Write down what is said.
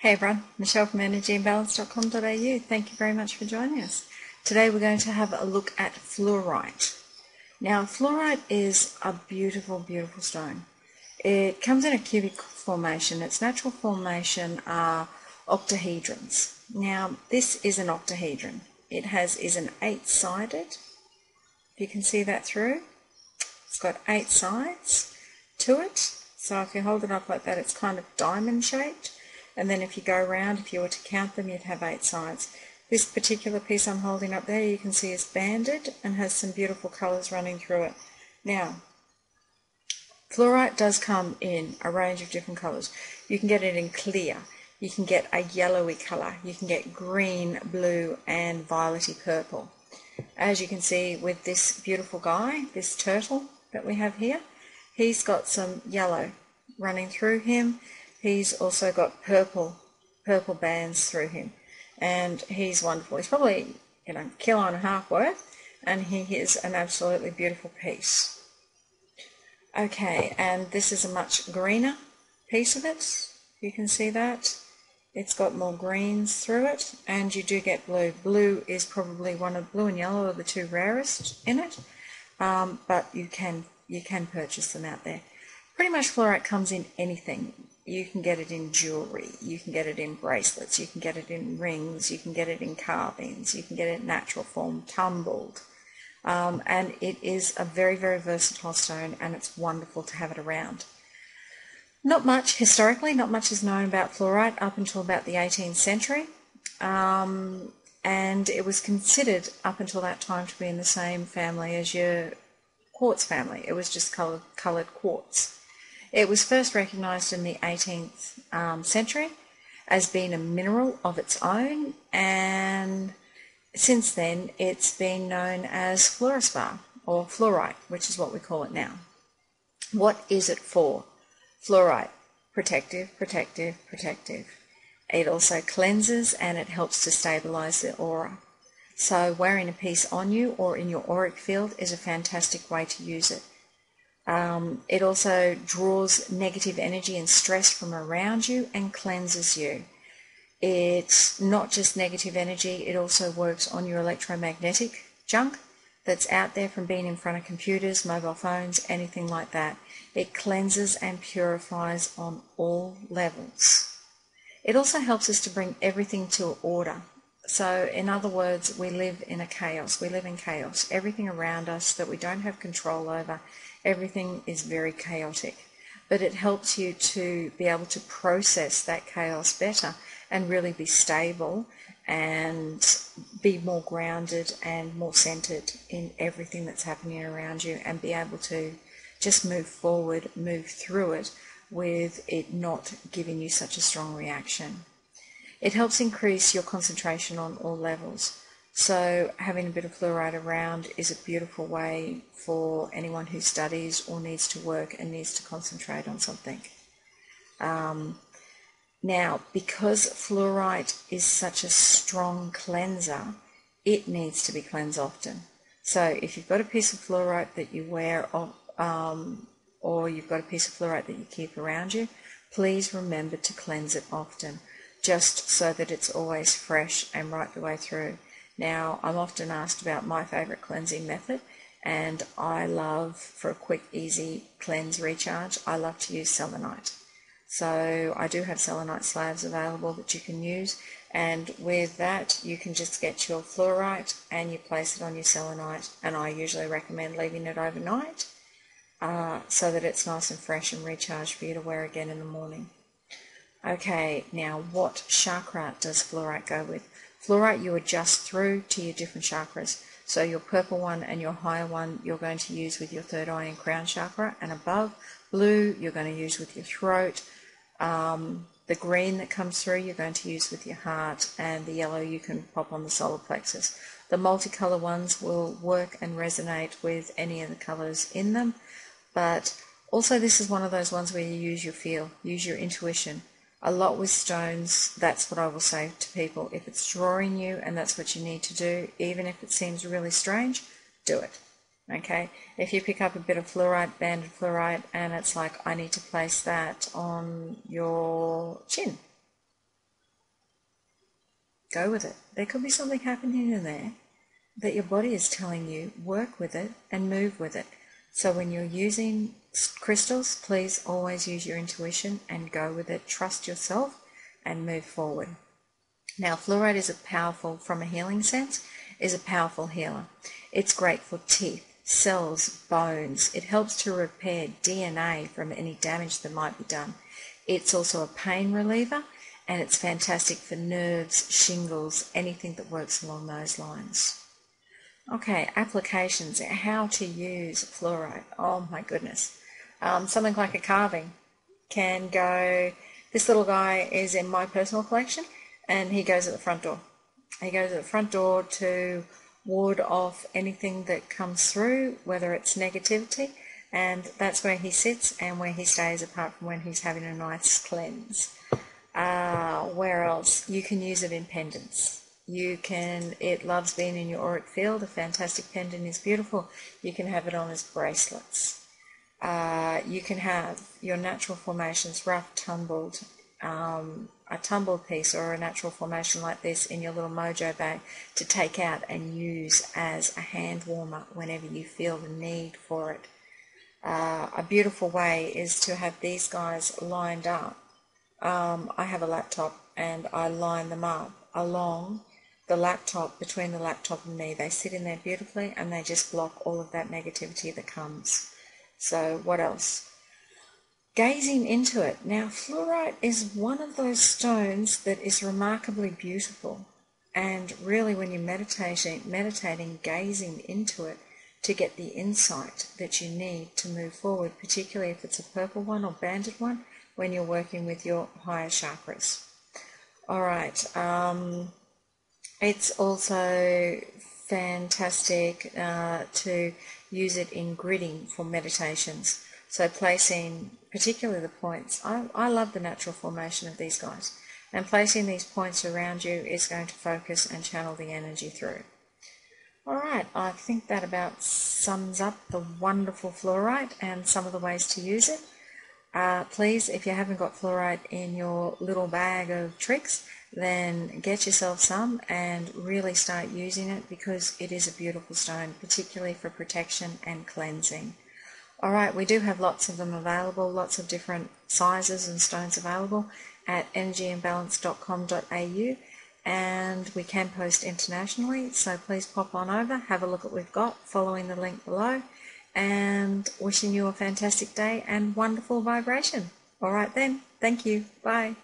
Hey everyone, Michelle from energyinbalance.com.au. Thank you very much for joining us. Today we're going to have a look at fluorite. Now, fluorite is a beautiful, beautiful stone. It comes in a cubic formation. Its natural formation are octahedrons. Now, this is an octahedron. It has is an eight-sided. You can see that through. It's got eight sides to it. So if you hold it up like that, it's kind of diamond shaped. And then if you go around, if you were to count them, you'd have eight sides. This particular piece I'm holding up there, you can see is banded and has some beautiful colours running through it. Now, fluorite does come in a range of different colours. You can get it in clear. You can get a yellowy colour. You can get green, blue and violety purple. As you can see with this beautiful guy, this turtle that we have here, he's got some yellow running through him he's also got purple purple bands through him. And he's wonderful. He's probably you know kilo and a half worth and he is an absolutely beautiful piece. Okay and this is a much greener piece of it. You can see that. It's got more greens through it and you do get blue. Blue is probably one of blue and yellow are the two rarest in it. Um, but you can you can purchase them out there pretty much fluorite comes in anything you can get it in jewelry, you can get it in bracelets, you can get it in rings, you can get it in carvings, you can get it in natural form, tumbled. Um, and it is a very, very versatile stone and it's wonderful to have it around. Not much, historically, not much is known about fluorite up until about the 18th century. Um, and it was considered up until that time to be in the same family as your quartz family. It was just colored, colored quartz. It was first recognised in the 18th um, century as being a mineral of its own, and since then it's been known as fluorspar or fluorite, which is what we call it now. What is it for? Fluorite, protective, protective, protective. It also cleanses and it helps to stabilize the aura. So wearing a piece on you or in your auric field is a fantastic way to use it. Um, it also draws negative energy and stress from around you and cleanses you. It's not just negative energy, it also works on your electromagnetic junk that's out there from being in front of computers, mobile phones, anything like that. It cleanses and purifies on all levels. It also helps us to bring everything to order. So, in other words, we live in a chaos. We live in chaos. Everything around us that we don't have control over everything is very chaotic. But it helps you to be able to process that chaos better and really be stable and be more grounded and more centered in everything that's happening around you and be able to just move forward, move through it with it not giving you such a strong reaction. It helps increase your concentration on all levels. So having a bit of fluorite around is a beautiful way for anyone who studies or needs to work and needs to concentrate on something. Um, now, because fluorite is such a strong cleanser, it needs to be cleansed often. So if you've got a piece of fluorite that you wear um, or you've got a piece of fluorite that you keep around you, please remember to cleanse it often, just so that it's always fresh and right the way through. Now, I'm often asked about my favourite cleansing method, and I love, for a quick, easy cleanse recharge, I love to use selenite. So I do have selenite slabs available that you can use, and with that, you can just get your fluorite and you place it on your selenite, and I usually recommend leaving it overnight uh, so that it's nice and fresh and recharged for you to wear again in the morning. Okay, now what chakra does fluorite go with? Fluorite you adjust through to your different chakras. So your purple one and your higher one you're going to use with your third eye and crown chakra and above. Blue you're going to use with your throat. Um, the green that comes through you're going to use with your heart and the yellow you can pop on the solar plexus. The multicolor ones will work and resonate with any of the colors in them but also this is one of those ones where you use your feel, use your intuition a lot with stones, that's what I will say to people. If it's drawing you and that's what you need to do, even if it seems really strange, do it. Okay? If you pick up a bit of fluorite, banded fluorite, and it's like, I need to place that on your chin. Go with it. There could be something happening in there that your body is telling you work with it and move with it. So when you're using crystals, please always use your intuition and go with it. Trust yourself and move forward. Now, fluorite is a powerful, from a healing sense, is a powerful healer. It's great for teeth, cells, bones. It helps to repair DNA from any damage that might be done. It's also a pain reliever and it's fantastic for nerves, shingles, anything that works along those lines. Okay, applications, how to use fluorite. Oh my goodness. Um, something like a carving can go, this little guy is in my personal collection and he goes at the front door. He goes at the front door to ward off anything that comes through, whether it's negativity, and that's where he sits and where he stays apart from when he's having a nice cleanse. Uh, where else? You can use it in pendants. You can, it loves being in your auric field. A fantastic pendant is beautiful. You can have it on as bracelets. Uh, you can have your natural formations rough, tumbled, um, a tumbled piece or a natural formation like this in your little mojo bag to take out and use as a hand warmer whenever you feel the need for it. Uh, a beautiful way is to have these guys lined up. Um, I have a laptop and I line them up along the laptop, between the laptop and me. They sit in there beautifully and they just block all of that negativity that comes. So what else? Gazing into it. Now, fluorite is one of those stones that is remarkably beautiful. And really, when you're meditating, meditating, gazing into it to get the insight that you need to move forward, particularly if it's a purple one or banded one, when you're working with your higher chakras. All right. Um, it's also fantastic uh, to use it in gridding for meditations. So placing particularly the points, I, I love the natural formation of these guys. And placing these points around you is going to focus and channel the energy through. Alright, I think that about sums up the wonderful fluorite and some of the ways to use it. Uh, please, if you haven't got fluorite in your little bag of tricks, then get yourself some and really start using it because it is a beautiful stone, particularly for protection and cleansing. Alright, we do have lots of them available, lots of different sizes and stones available at energyinbalance.com.au and we can post internationally, so please pop on over, have a look at what we've got, following the link below and wishing you a fantastic day and wonderful vibration. All right then. Thank you. Bye.